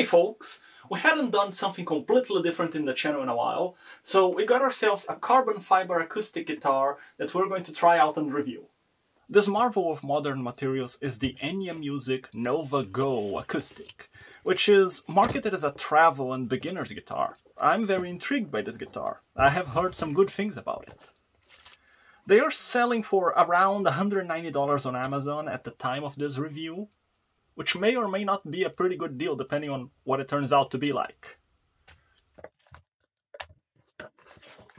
Hey folks! We hadn't done something completely different in the channel in a while, so we got ourselves a carbon fiber acoustic guitar that we're going to try out and review. This marvel of modern materials is the Enya Music Nova Go acoustic, which is marketed as a travel and beginner's guitar. I'm very intrigued by this guitar. I have heard some good things about it. They are selling for around $190 on Amazon at the time of this review, which may or may not be a pretty good deal depending on what it turns out to be like.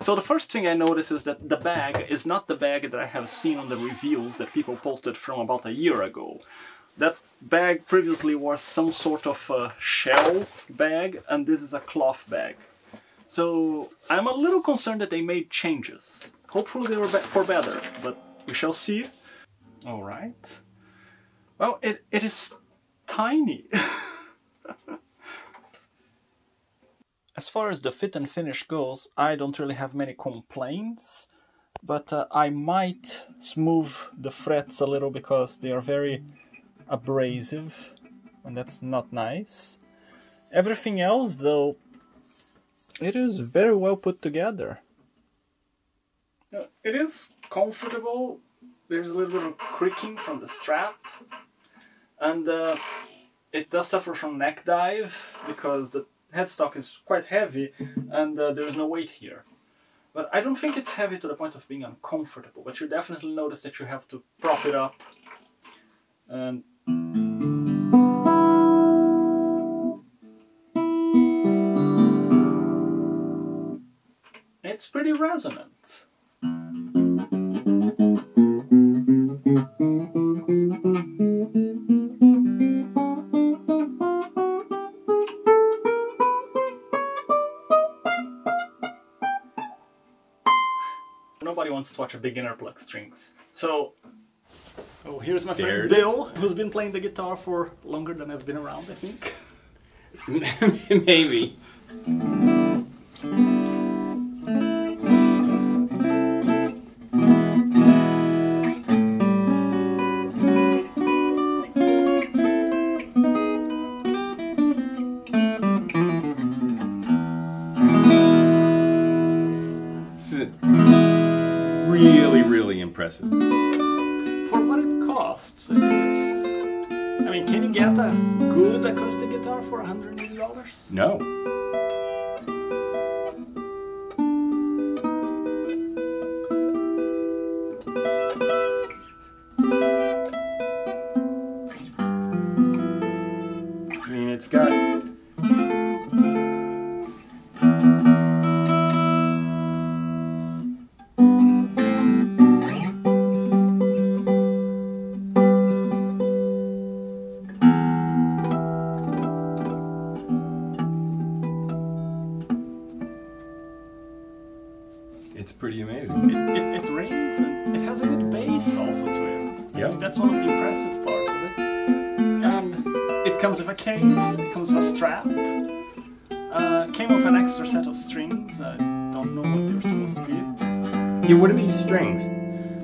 So the first thing I notice is that the bag is not the bag that I have seen on the reviews that people posted from about a year ago. That bag previously was some sort of a shell bag and this is a cloth bag. So I'm a little concerned that they made changes. Hopefully they were for better, but we shall see. Alright. Well, it, it is tiny. as far as the fit and finish goes, I don't really have many complaints, but uh, I might smooth the frets a little because they are very abrasive, and that's not nice. Everything else, though, it is very well put together. It is comfortable. There's a little bit of creaking from the strap, and uh, it does suffer from neck dive because the headstock is quite heavy and uh, there is no weight here. But I don't think it's heavy to the point of being uncomfortable, but you definitely notice that you have to prop it up and it's pretty resonant. Nobody wants to watch a beginner pluck strings. So, oh, here's my There friend it Bill, who's been playing the guitar for longer than I've been around, I think. Maybe. Impressive. For what it costs, I think it's. I mean, can you get a good acoustic guitar for $180? No. I mean, it's got. It's pretty amazing. It, it, it rings and it has a good bass also to it. Yeah. That's one of the impressive parts of it. And it comes with a case, it comes with a strap. Uh, came with an extra set of strings. I don't know what they're supposed to be. Yeah, what are these strings?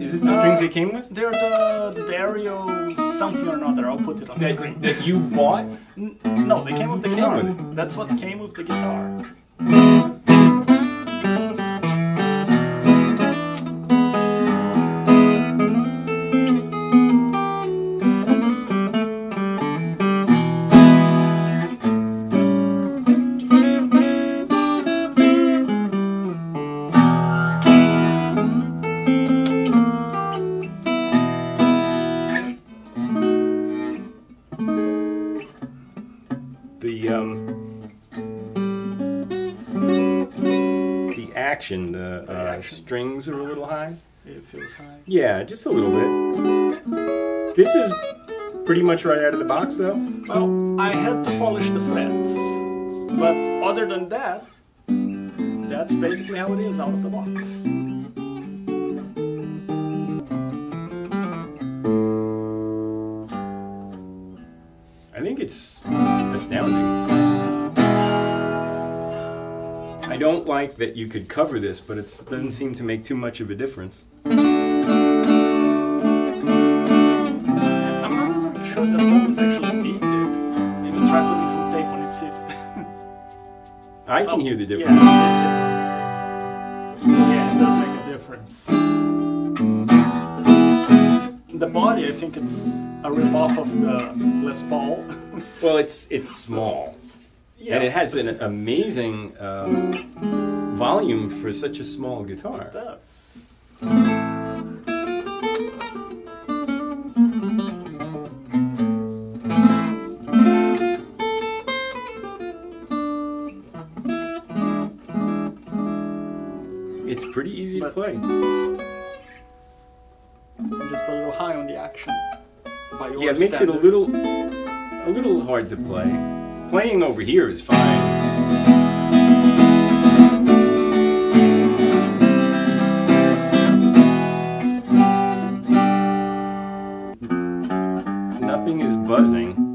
Is it the strings Uh, they came with? They're D'Addario something or another. I'll put it on the That, screen. that you bought? N- no, they came with the guitar. with. That's what came with the guitar. The um, the action, the, uh, action. strings are a little high. It feels high. Yeah, just a little bit. This is pretty much right out of the box, though. Well, I had to polish the frets, but other than that, that's basically how it is out of the box. I think it's astounding. I don't like that you could cover this, but it doesn't seem to make too much of a difference. I'm not sure the hole is actually needed. Maybe try putting some tape on it, see I can Oh, hear the difference. yeah. So yeah, it does make a difference. The body, I think it's a rip-off of the Les Paul. Well, it's it's small, yeah, and it has an amazing um, volume for such a small guitar. it does. It's pretty easy to But- play. Just a little high on the action. By your Yeah, it makes it a little a little hard to play. Playing over here is fine. Nothing is buzzing.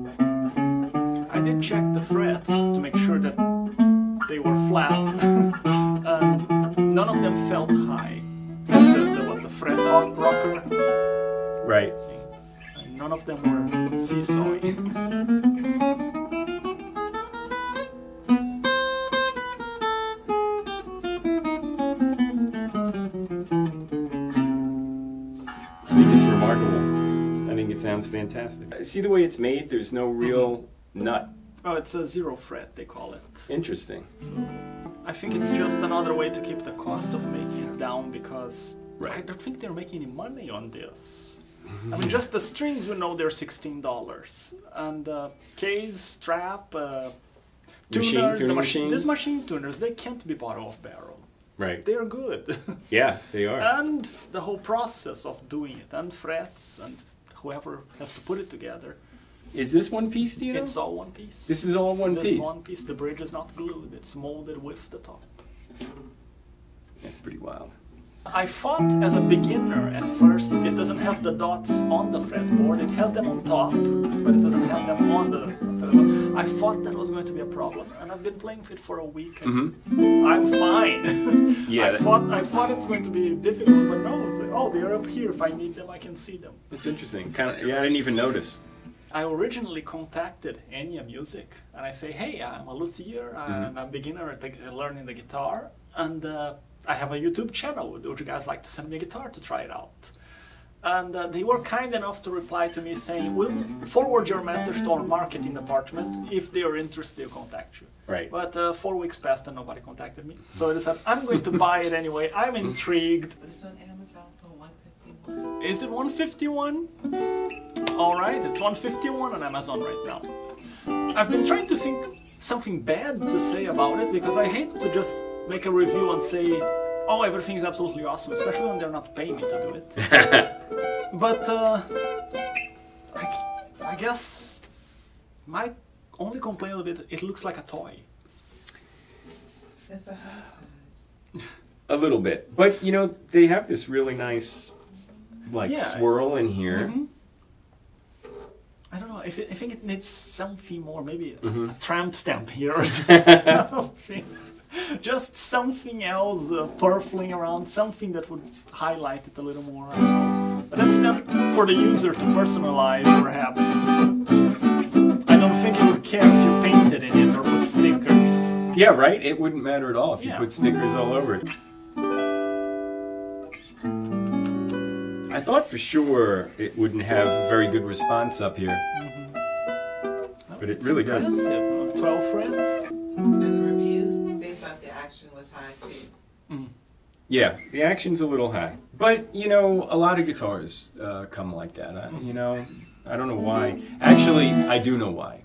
Fantastic. See the way it's made? There's no real nut. Oh, it's a zero fret, they call it. Interesting. So I think it's just another way to keep the cost of making it down because I don't think they're making any money on this. I mean, just the strings, we know they're sixteen dollars, and uh, case, strap, uh, Machine tuners, the tuning machine, these machine tuners, they can't be bought off barrel. Right. They're good, Yeah, they are. and the whole process of doing it, and frets, and whoever has to put it together, Is this one piece, do you know? it's all one piece. This is all one This piece. one piece. The bridge is not glued; it's molded with the top. That's pretty wild. I thought as a beginner at first it doesn't have the dots on the fretboard, it has them on top, but it doesn't have them on the fretboard. I thought that was going to be a problem, and I've been playing with it for a week. And I'm fine. Yeah, I thought I thought it's going to be difficult, but no, it's like, oh, they're up here. If I need them, I can see them. It's interesting. Kind of. Yeah, I didn't even notice. I originally contacted Enya Music and I say, hey, I'm a luthier, I'm a beginner at the, learning the guitar, and uh, I have a YouTube channel. Would you guys like to send me a guitar to try it out? And uh, they were kind enough to reply to me saying, we'll forward your message to our marketing department. If they are interested, they'll contact you. Right. But uh, four weeks passed and nobody contacted me. So I decided, I'm going to buy it anyway. I'm intrigued. It's on Amazon for 151 Is it 151? All right, it's 151 on Amazon right now. I've been trying to think something bad to say about it because I hate to just make a review and say, "Oh, everything is absolutely awesome," especially when they're not paying me to do it. but uh, I, I guess my only complaint a bit, it looks like a toy. It's a high size. A little bit, but you know they have this really nice, like Yeah. swirl in here. Mhm. I don't know. I, I think it needs something more, maybe a- Mm-hmm. a tramp stamp here or something. Just something else uh, purfling around, something that would highlight it a little more. I don't know. But that's not for the user to personalize, perhaps. I don't think it would care if you painted in it or put stickers. Yeah, right. It wouldn't matter at all if you put stickers all over it. I thought for sure it wouldn't have very good response up here. But it really does. impressive. 12 fret. Yeah, the action's a little high. But, you know, a lot of guitars uh, come like that. I, you know, I don't know why. Actually, I do know why.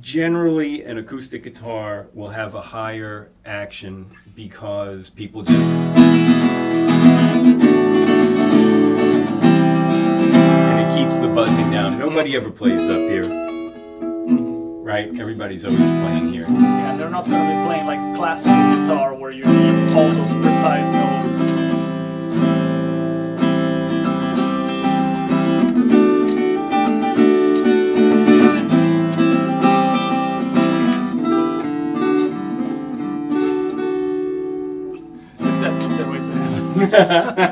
Generally, an acoustic guitar will have a higher action because people just. And it keeps the buzzing down. Nobody ever plays up here. Right? Everybody's always playing here. Yeah, they're not going to be playing like classical guitar where you need all those precise notes. Is that stairway to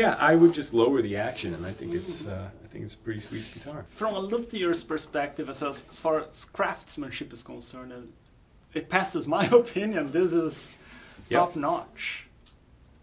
Yeah, I would just lower the action, and I think it's uh, I think it's a pretty sweet guitar. From a luthier's perspective, as, as far as craftsmanship is concerned, it passes my opinion. This is Yep. top notch.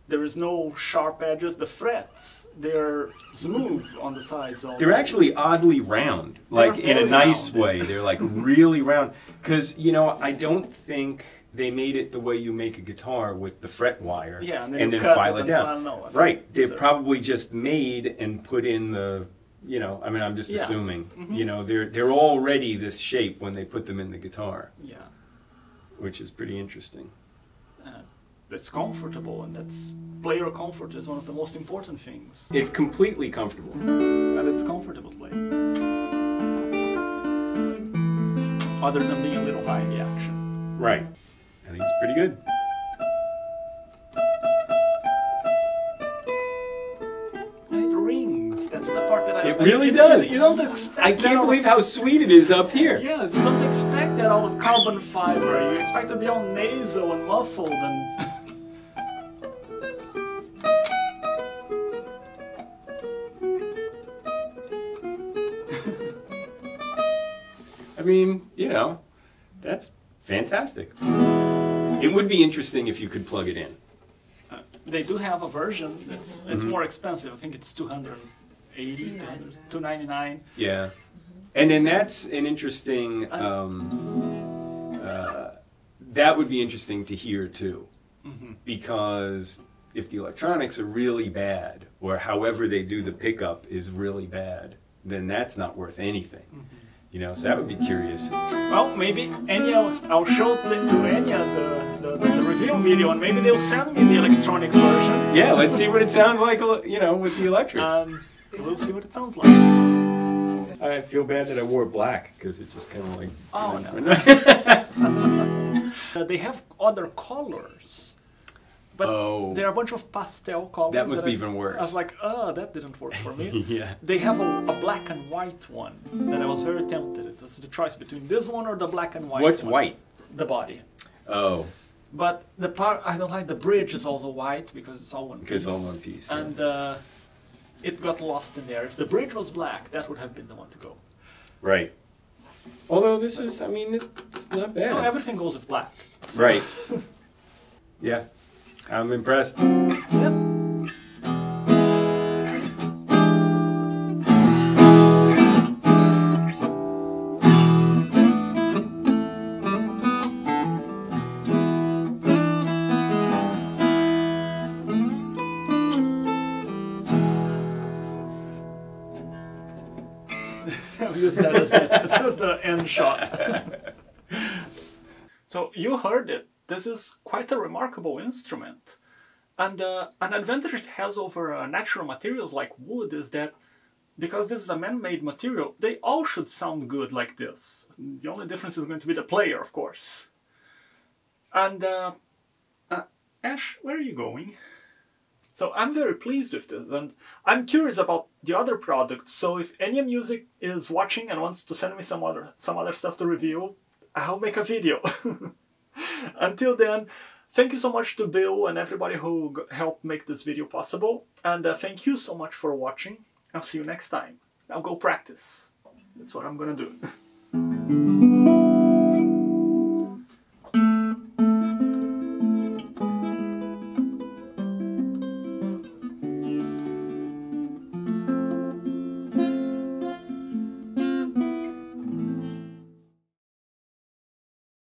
There is no sharp edges. The frets, they're smooth on the sides. Also. They're actually oddly round, They're like in a nice round. way. They're like really round. Because, you know, I don't think they made it the way you make a guitar with the fret wire Yeah, and then you cut file it it down. file- right. They're so. probably just made and put in the, you know, I mean, I'm just Yeah. assuming. Mhm. You know, they're, they're already this shape when they put them in the guitar, yeah, which is pretty interesting. It's comfortable, and that's player comfort is one of the most important things, It's completely comfortable. and it's comfortable to play. Other than being a little high in the action. Right. I think it's pretty good. And it rings. That's the part that I. It really does. You don't expect. I can't believe how sweet it is up here. Yes, you don't expect that out of carbon fiber. You expect to be all nasal and muffled and. I mean, you know, that's fantastic. It would be interesting if you could plug it in. Uh, they do have a version. It's it's Mm-hmm. more expensive. I think it's 280, 200, 299. Yeah. And then that's an interesting, um, uh, that would be interesting to hear too. Because if the electronics are really bad, or however they do the pickup is really bad, then that's not worth anything. You know, so that would be curious. Well, maybe Enya. I'll show it to Enya the, the, the, review video, and maybe they'll send me the electronic version. Yeah, let's see what it sounds like, you know, with the electrics. Um, we'll see what it sounds like. I feel bad that I wore black because it just kind of like. Oh, no. Uh, they have other colors. But Oh. there are a bunch of pastel colors. That must be I- even worse. I was like, oh, that didn't work for me. yeah. They have a, a black and white one that I was very tempted. It was the choice between this one or the black and white. What's one. white? The body. Oh, But the part I don't like. The bridge is also white because it's all one piece. Because it's all one piece, yeah. And uh, it got lost in there. If the bridge was black, that would have been the one to go. right. Although this is, I mean, this it's not bad. No, everything goes with black. So- Right. yeah. I'm impressed. Yep. Because that is it. That was the end shot. so you heard it. This is quite a remarkable instrument. And uh, an advantage it has over uh, natural materials like wood is that because this is a man-made material, they all should sound good like this. The only difference is going to be the player, of course. And uh, uh, Ash, where are you going? So I'm very pleased with this, and I'm curious about the other products. So if Enya Music is watching and wants to send me some other some other stuff to review, I'll make a video. Until then, thank you so much to Bill and everybody who helped make this video possible, and uh, thank you so much for watching. I'll see you next time. Now go practice. That's what I'm gonna do.